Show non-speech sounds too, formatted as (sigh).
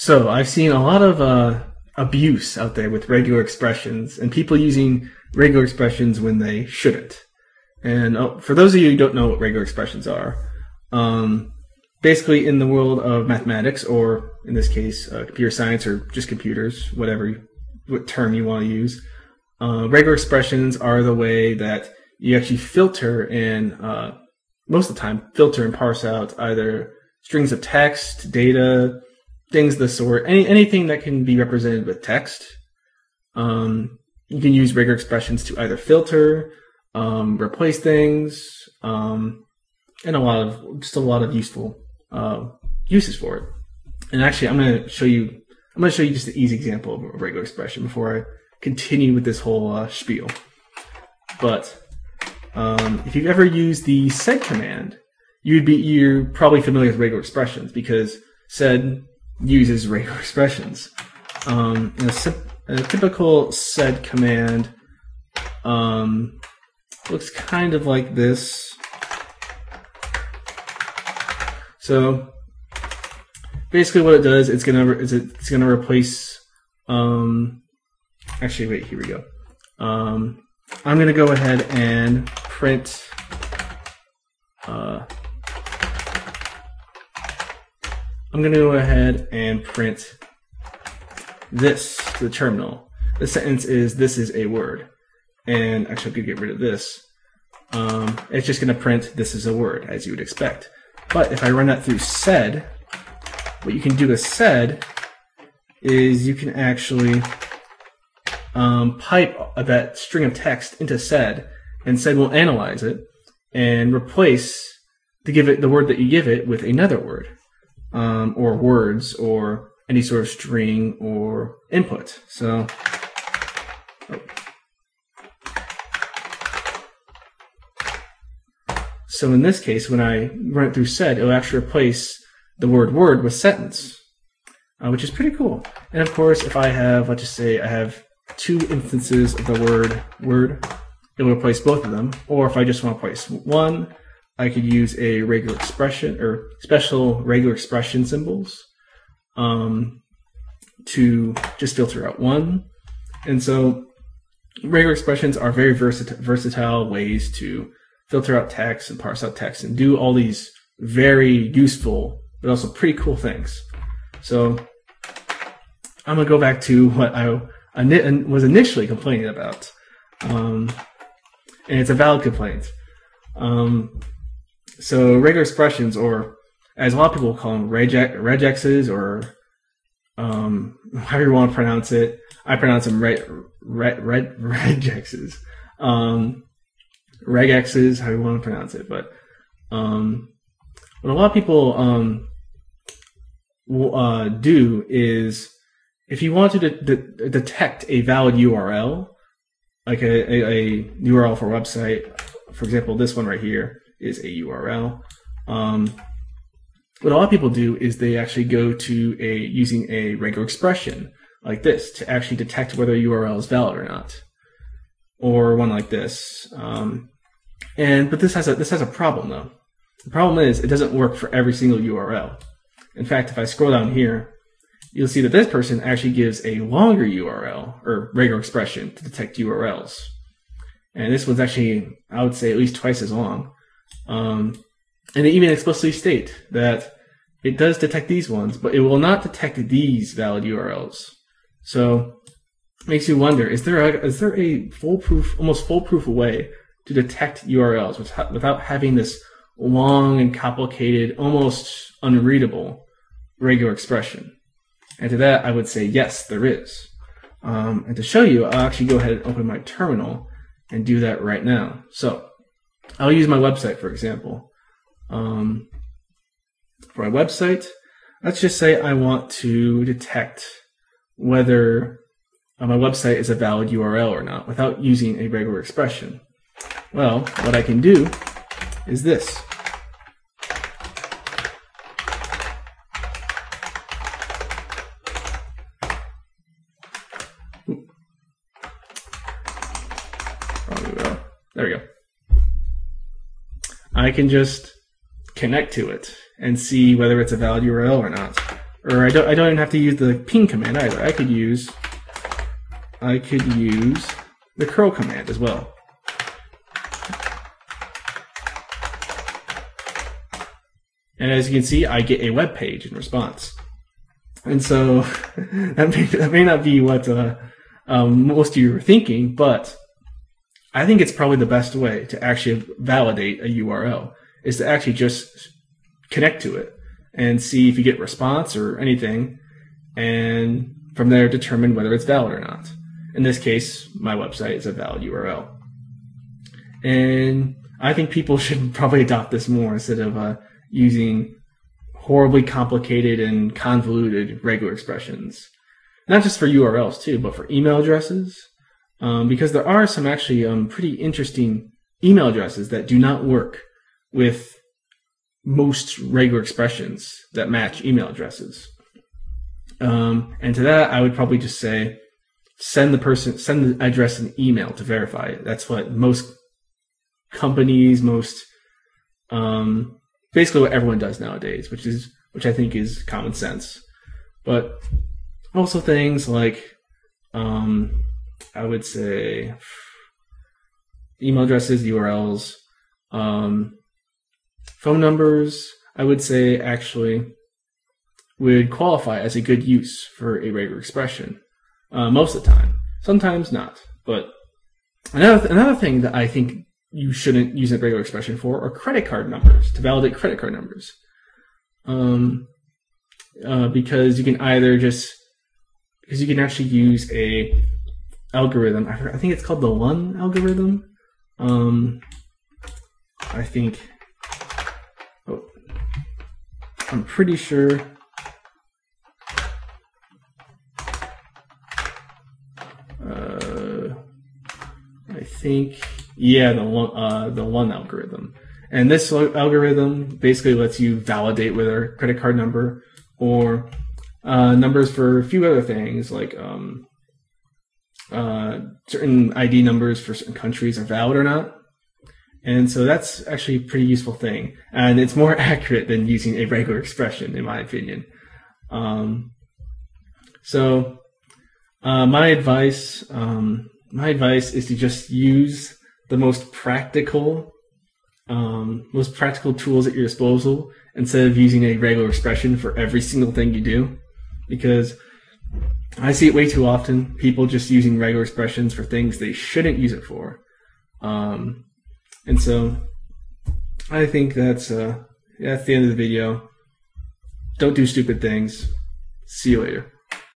So I've seen a lot of uh, abuse out there with regular expressions and people using regular expressions when they shouldn't. And oh, for those of you who don't know what regular expressions are, um, basically in the world of mathematics, or in this case, uh, computer science, or just computers, whatever what term you want to use, uh, regular expressions are the way that you actually filter and uh, most of the time filter and parse out either strings of text, data, things the sort, any anything that can be represented with text. Um, you can use regular expressions to either filter, um, replace things, um, and a lot of just a lot of useful uh, uses for it. And actually, I'm going to show you. I'm going to show you just an easy example of a regular expression before I continue with this whole uh, spiel. But um, if you've ever used the sed command, you'd be you're probably familiar with regular expressions because sed uses regular expressions. Um, a, a, typical sed command um, looks kind of like this. So basically, what it does, it's gonna it's gonna replace. Um, actually, wait, here we go. Um, I'm gonna go ahead and print. Uh, I'm going to go ahead and print this to the terminal. The sentence is, this is a word. And actually, I could get rid of this. Um, it's just going to print, this is a word, as you would expect. But if I run that through sed, what you can do with sed is you can actually um, pipe that string of text into sed, and sed will analyze it and replace to give it the word that you give it with another word um, or words or any sort of string or input. So, oh. so in this case, when I run it through sed, it'll actually replace the word word with sentence, uh, which is pretty cool. And of course, if I have, let's just say I have two instances of the word word, it will replace both of them. Or if I just want to place one, I could use a regular expression or special regular expression symbols um, to just filter out one. And so regular expressions are very versatile, ways to filter out text and parse out text and do all these very useful but also pretty cool things. So I'm gonna go back to what I was initially complaining about, um, and it's a valid complaint. Um, so regular expressions, or as a lot of people call them, reg- regexes, or um, (laughs) however you want to pronounce it. I pronounce them re- re- re- (laughs) regexes. Um, regexes, how you want to pronounce it. But um, what a lot of people um, will, uh, do is if you want to de- de- detect a valid URL, like a, a, a, URL for a website, for example, this one right here, is a URL. Um, what a lot of people do is they actually go to a using a regular expression like this to actually detect whether a URL is valid or not, or one like this. Um, and but this has a this has a problem though. The problem is it doesn't work for every single URL. In fact, if I scroll down here, you'll see that this person actually gives a longer URL or regular expression to detect URLs. And this one's actually, I would say, at least twice as long. Um, and they even explicitly state that it does detect these ones, but it will not detect these valid URLs. So it makes you wonder: is there a, is there a foolproof, almost foolproof way to detect URLs without having this long and complicated, almost unreadable regular expression? And to that, I would say yes, there is. Um, and to show you, I'll actually go ahead and open my terminal and do that right now. So I'll use my website, for example. Um, for my website, let's just say I want to detect whether uh, my website is a valid URL or not without using a regular expression. Well, what I can do is this. There we go. I can just connect to it and see whether it's a valid URL or not. or I don't I don't even have to use the ping command either. I could use I could use the curl command as well. And as you can see, I get a web page in response. And so (laughs) that may, that may not be what uh, um, most of you are thinking, but I think it's probably the best way to actually validate a URL is to actually just connect to it and see if you get response or anything, and from there determine whether it's valid or not. In this case, my website is a valid URL. And I think people (laughs) should probably adopt this more instead of uh, using horribly complicated and convoluted regular expressions. Not just for URLs too, but for email addresses. Um, because there are some actually um, pretty interesting email addresses that do not work with most regular expressions that match email addresses. Um, and to that, I would probably just say send the person, send the address an email to verify it. That's what most companies, most, um, basically what everyone does nowadays, which is, which I think is common sense. But also things like, um, I would say email addresses, URLs, um, phone numbers, I would say actually would qualify as a good use for a regular expression uh, most of the time. Sometimes not. But another th- another thing that I think you shouldn't use a regular expression for are credit card numbers to validate credit card numbers. Um, uh, because you can either just because you can actually use a algorithm. I, think it's called the Luhn algorithm. Um, I think. Oh, I'm pretty sure Uh, I think, yeah, the Luhn, uh, the Luhn algorithm. And this algorithm basically lets you validate whether a credit card number or uh, numbers for a few other things like um, uh, certain ID numbers for certain countries are valid or not. And so that's actually a pretty useful thing. And it's more (laughs) accurate than using a regular expression, in my opinion. Um, so, uh, my advice um, my advice is to just use the most practical, um, most practical tools at your disposal instead of using a regular expression for every single thing you do. Because I see it way too often. People just using regular expressions for things they shouldn't use it for. Um, and so I think that's, uh, that's the end of the video. Don't do stupid things. See you later.